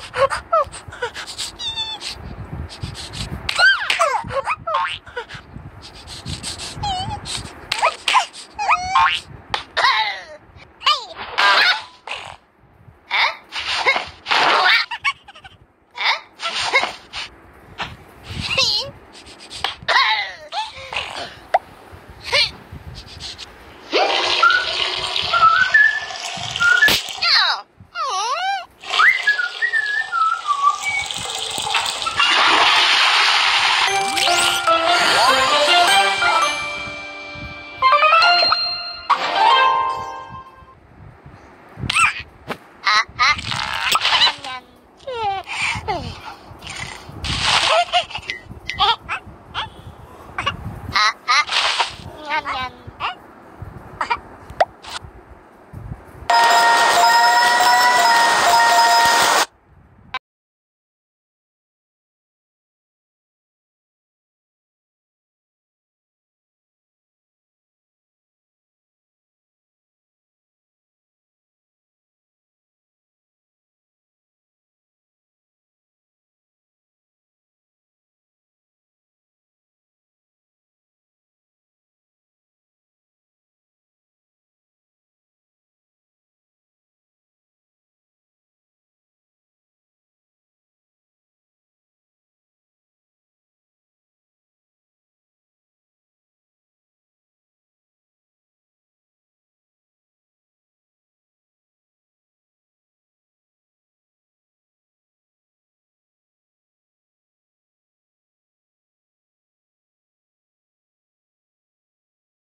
Oh,